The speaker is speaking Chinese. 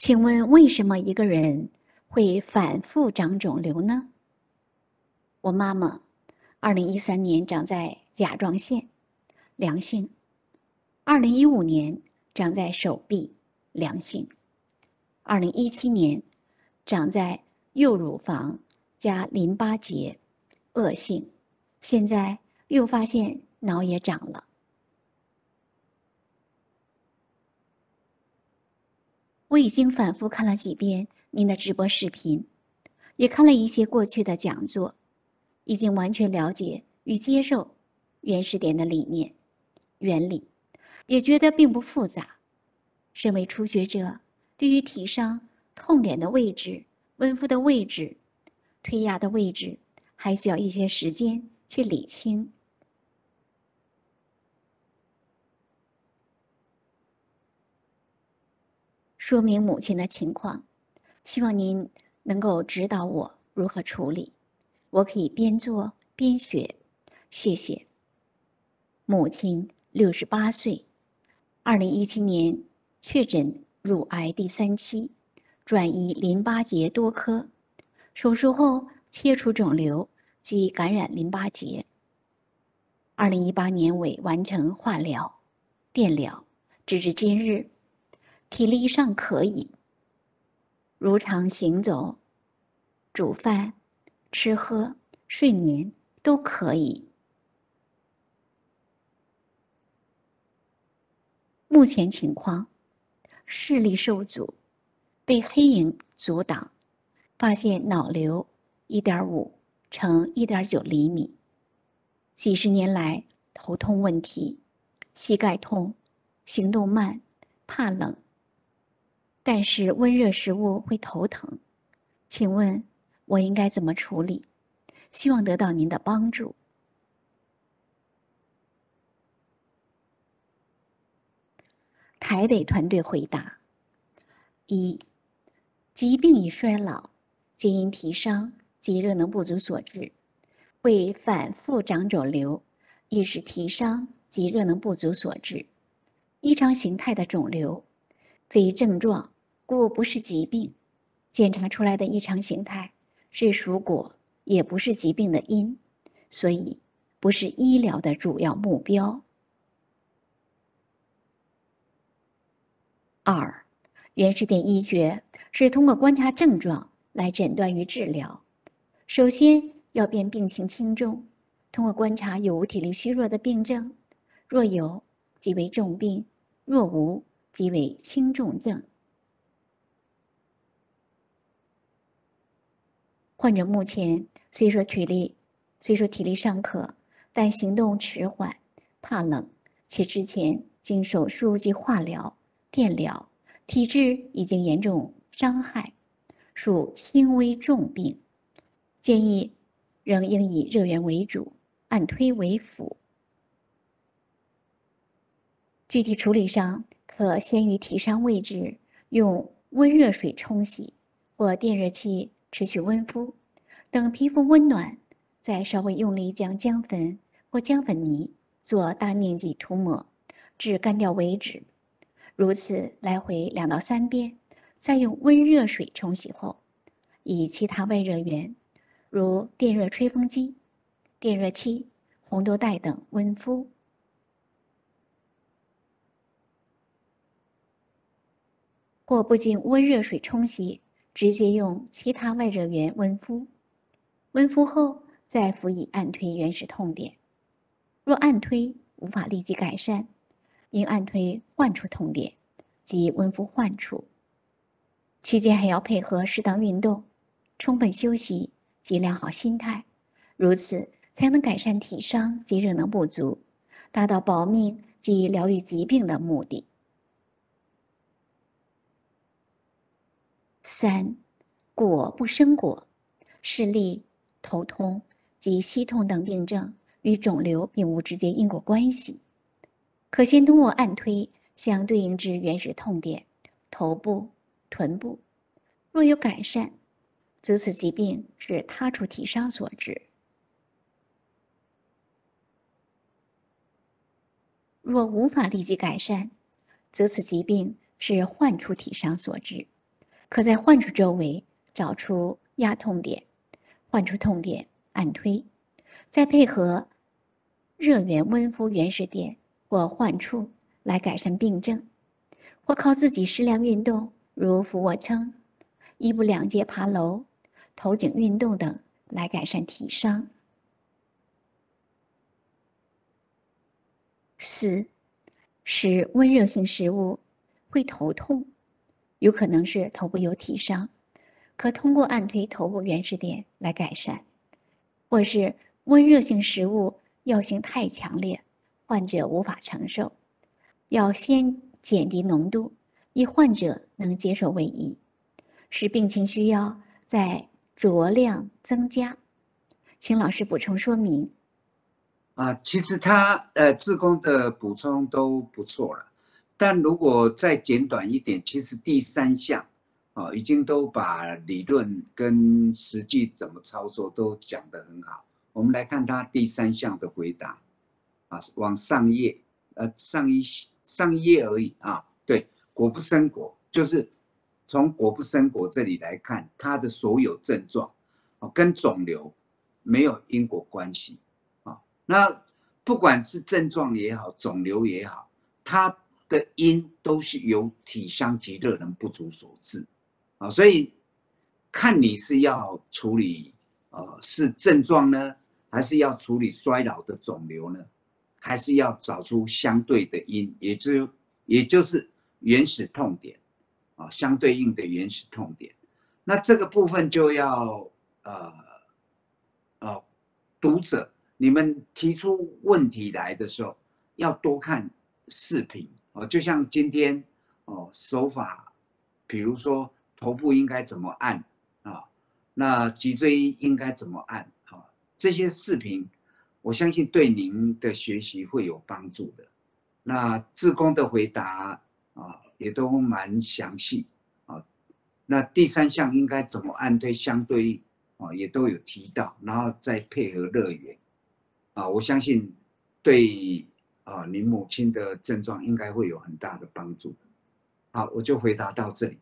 请问为什么一个人会反复长肿瘤呢？我妈妈，二零一三年长在甲状腺，良性；二零一五年长在手臂，良性；二零一七年长在右乳房加淋巴结，恶性；现在又发现脑也长了。我已经反复看了几遍您的直播视频，也看了一些过去的讲座，已经完全了解与接受原始点的理念、原理，也觉得并不复杂。身为初学者，对于体上痛点的位置、温敷的位置、推压的位置，还需要一些时间去理清。说明母亲的情况，希望您能够指导我如何处理。我可以边做边学，谢谢。母亲六十八岁，二零一七年确诊乳癌第三期，转移淋巴结多颗，手术后切除肿瘤及感染淋巴结。二零一八年尾完成化疗、电疗，直至今日。体力尚可以，如常行走、煮饭、吃喝、睡眠都可以。目前情况，视力受阻，被黑影阻挡，发现脑瘤一点五乘一点九厘米。几十年来头痛问题，膝盖痛，行动慢，怕冷。但是温热食物会头疼，请问我应该怎么处理？希望得到您的帮助。台北团队回答：一、疾病与衰老皆因体伤及热能不足所致，会反复长肿瘤，亦是体伤及热能不足所致。异常形态的肿瘤。非症状，故不是疾病。检查出来的异常形态是属果，也不是疾病的因，所以不是医疗的主要目标。二，原始点医学是通过观察症状来诊断与治疗。首先要辨病情轻重，通过观察有无体力虚弱的病症，若有即为重病，若无。即为轻重症。患者目前虽说体力虽说体力尚可，但行动迟缓，怕冷，且之前经手术及化疗、电疗，体质已经严重伤害，属轻微重病，建议仍应以热源为主，按推为辅。具体处理上。可先于体伤位置用温热水冲洗，或电热器持续温敷，等皮肤温暖，再稍微用力将姜粉或姜粉泥做大面积涂抹，至干掉为止。如此来回两到三遍，再用温热水冲洗后，以其他外热源，如电热吹风机、电热器、红豆袋等温敷。或不经温热水冲洗，直接用其他外热源温敷。温敷后再辅以按推原始痛点。若按推无法立即改善，应按推患处痛点，即温敷患处。期间还要配合适当运动、充分休息及良好心态，如此才能改善体伤及热能不足，达到保命及疗愈疾病的目的。三，果不生果，视力、头痛及膝痛等病症与肿瘤并无直接因果关系，可先通过按推相对应之原始痛点，头部、臀部，若有改善，则此疾病是他处体伤所致；若无法立即改善，则此疾病是患处体伤所致。可在患处周围找出压痛点，患处痛点按推，再配合热源温敷原始点或患处来改善病症，或靠自己适量运动，如俯卧撑、一步两阶爬楼、头颈运动等来改善体伤。四，食温热性食物会头痛。有可能是头部有体伤，可通过按推头部原始点来改善；或是温热性食物药性太强烈，患者无法承受，要先减低浓度，以患者能接受为宜。使病情需要再酌量增加，请老师补充说明。啊，其实他呃，自宫的补充都不错了。但如果再简短一点，其实第三项，啊，已经都把理论跟实际怎么操作都讲得很好。我们来看他第三项的回答，啊，往上页，呃，上一上一页而已啊。对，果不生果，就是从果不生果这里来看，它的所有症状，啊，跟肿瘤没有因果关系，啊，那不管是症状也好，肿瘤也好，它。的因都是由体香及热能不足所致，啊，所以看你是要处理呃是症状呢，还是要处理衰老的肿瘤呢，还是要找出相对的因，也就也就是原始痛点，啊，相对应的原始痛点，那这个部分就要呃呃读者你们提出问题来的时候，要多看视频。哦，就像今天哦，手法，比如说头部应该怎么按啊？那脊椎应该怎么按啊？这些视频，我相信对您的学习会有帮助的。那志工的回答啊，也都蛮详细啊。那第三项应该怎么按对相对啊，也都有提到，然后再配合乐园啊，我相信对。啊你母亲的症状应该会有很大的帮助。好我就回答到这里。